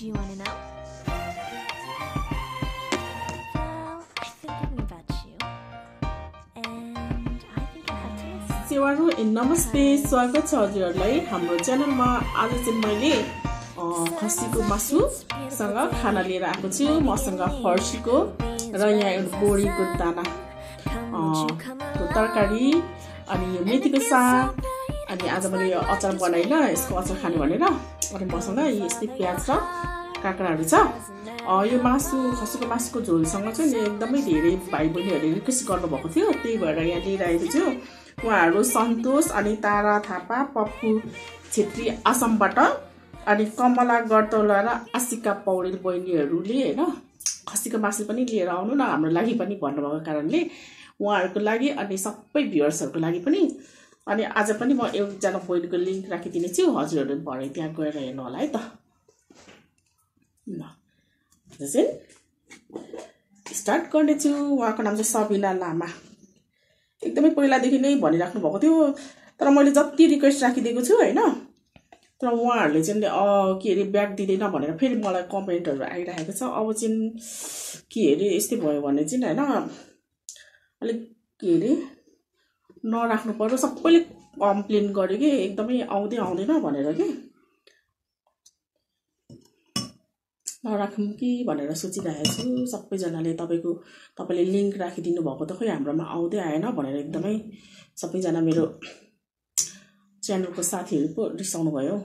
Do you want to know? Well, I've been thinking about you. And I think I have to listen. सेवाहरू ए नमस्ते स्वागत छ हजुरहरूलाई हाम्रो च्यानलमा आज चाहिँ मैले खसीको मासुसँग खाना लिएर आएको छु मसँग फर्सीको र यहाँ एउटा बोडीको दाना तरकारी अनि यो मेथीको साग अनि आज मैले यो अचार बनाइन यसको अचार खाने भनेर अनि मसँग यस्तै प्याज र काँक्राहरू छ। यो मासु खसीको मासुको झोलसँग चाहिँ एकदमै धेरै भाइ बहिनीहरूले रिक्वेस्ट गर्नुभएको थियो। त्यही भएर यहाँ लिएर आएको छु। उहाँहरू सन्तोष अनि तारा थापा पप्पु छेत्री आसामबाट अनि कमला गर्तौला र आशिका पौडेल बहिनीहरूले होइन खसीको मासु पनि लिएर आउनु न हाम्रो लागि पनि भन्नुभएको कारणले उहाँहरूको लागि अनि सबै भ्युवर्सहरूको लागि पनि अनि आज पनि म एकजना बहिनीको लिङ्क राखिदिने छु हजुरहरू भरे त्यहाँ गएर हेर्नु होला है त। ल स्टार्ट गर्नेछु। उहाँको नाम चाहिँ सबिना लामा। एकदमै पहिलादेखि नै भनिराख्नु भएको थियो। तर मैले जति रिक्वेस्ट राखिदिएको छु होइन? तर उहाँहरूले चाहिँ के अरे ब्याग दिँदैन भनेर फेरि मलाई कमेन्टहरू आइरहेको छ। अब चाहिँ के अरे यस्तै भयो भने चाहिँ होइन? अलिक के अरे नराख्नु पर्यो। सबैले कम्प्लेन गर्यो कि एकदमै आउँदै आउँदैन भनेर कि। नराखौँ कि भनेर सोचिरहेको छु। सबैजनाले तपाईँको तपाईँले लिङ्क राखिदिनु भएको त खोइ हाम्रोमा आउँदै आएन भनेर एकदमै सबैजना मेरो च्यानलको साथीहरू पो रिसाउनु भयो।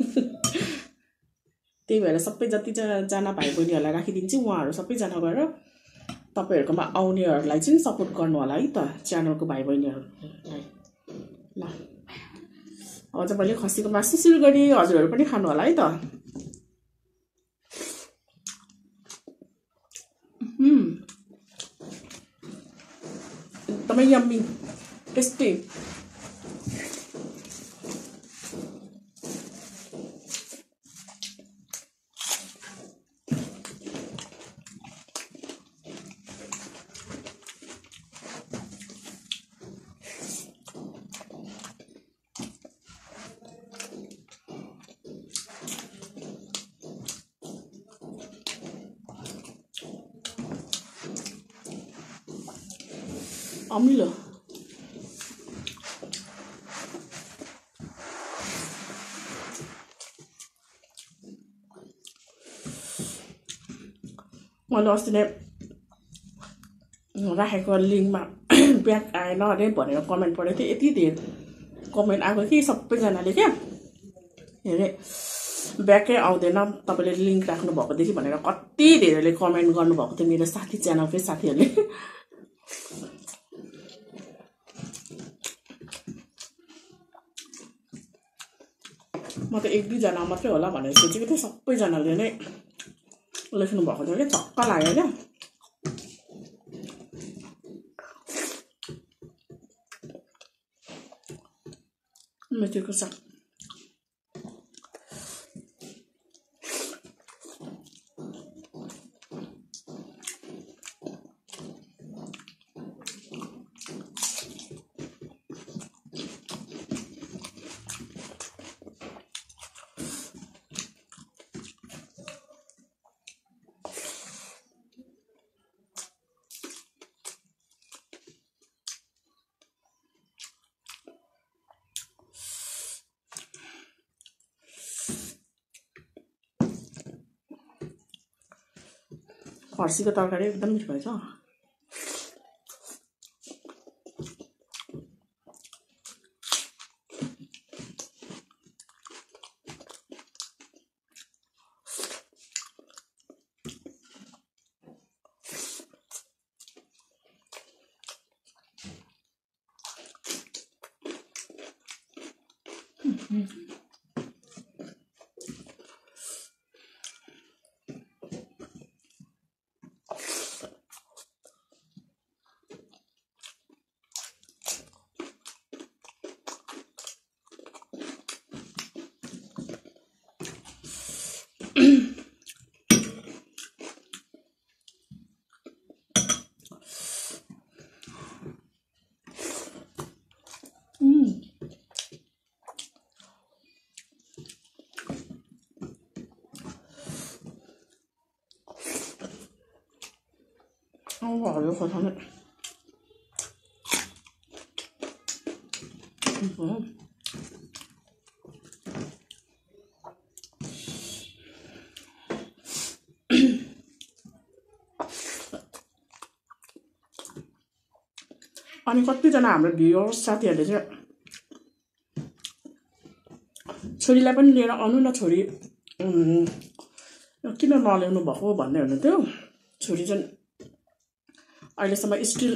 त्यही भएर सबै जतिजना जना भाइ बहिनीहरूलाई राखिदिन्छु उहाँहरू सबैजना गएर तपाईँहरूकोमा आउनेहरूलाई चाहिँ सपोर्ट गर्नु होला है त च्यानलको भाइ बहिनीहरूलाई ल चाहिँ मैले खसीको मासु सुरु गरेँ हजुरहरू पनि खानु होला है त। एकदमै यम्मी टेस्टी। अमिलो। मैले अस्ति नै राखेको लिङ्कमा ब्याग आएन अरे भनेर कमेन्ट पढेको थिएँ। यति धेरै कमेन्ट आएको कि सबैजनाले क्या। के अरे ब्यागै आउँदैन तपाईँले लिङ्क राख्नुभएकोदेखि भनेर कति धेरैले कमेन्ट गर्नुभएको थियो। मेरो साथी च्यानलकै साथीहरूले। म त एक दुईजना मात्रै होला भनेर सोचेको थिएँ। सबैजनाले नै लेख्नु भएको थियो क्या छक्क लाग्यो क्या। मेथीको साग फर्सीको तरकारी एकदम मिठो भएछ Mm-hmm. हरियो खोर्सानी अनि कतिजना हाम्रो भ्युवर्स साथीहरूले चाहिँ छोरीलाई पनि लिएर आउनु न छोरी। किन नल्याउनु भएको भन्ने हुनुहुन्थ्यो छोरी चाहिँ अहिलेसम्म स्टिल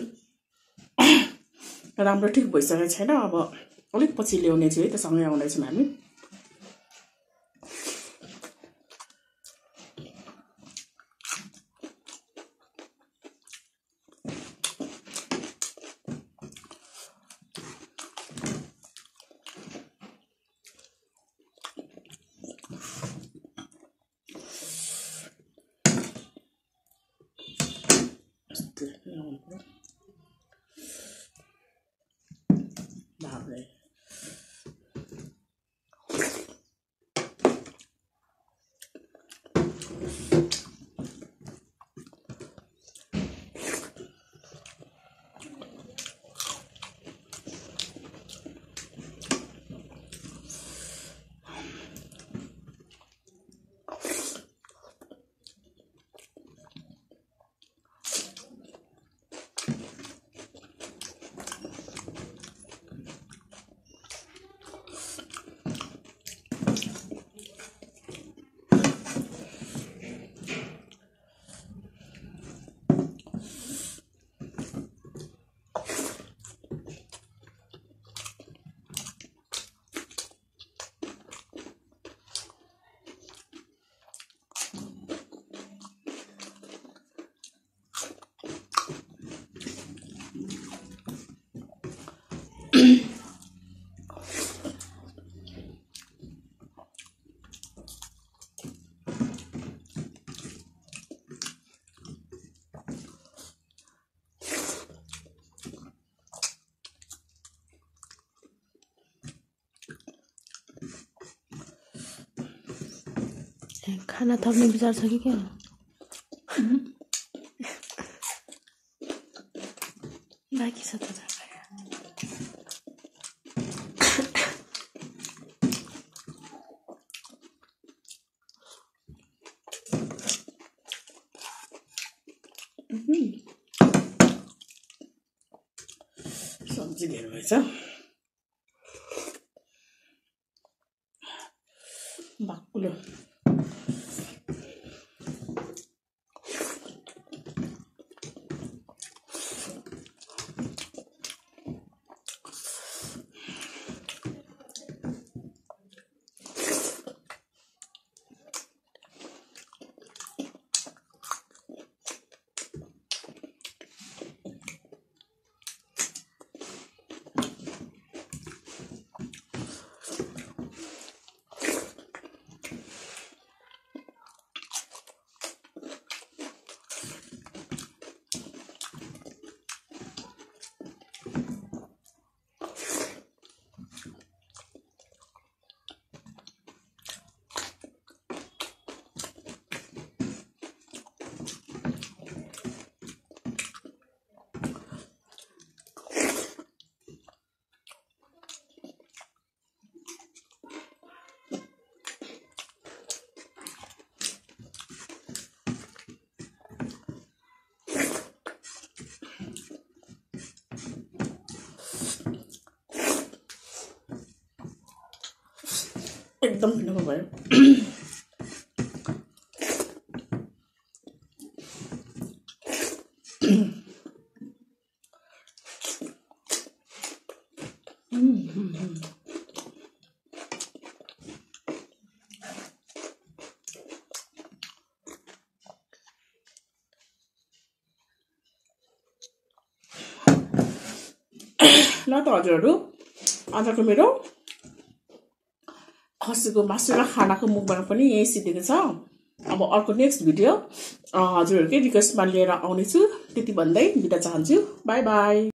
राम्रो ठिक भइसकेको छैन अब अलिक पछि ल्याउने छु है त सँगै आउँदैछौँ हामी यस्तो ल्याउनु पर्यो। बाब्रे खाना थप्ने विचार छ कि क्या बाँकी छ त सब्जी एकदम मिठो भयो ल त हजुरहरू आजको मेरो खसीको मासु र खानाको मुखबाट पनि यही सिद्धेको छ। अब अर्को नेक्स्ट भिडियो हजुरहरूकै रिक्वेस्टमा लिएर आउनेछु। त्यति भन्दै बिदा चाहन्छु। By by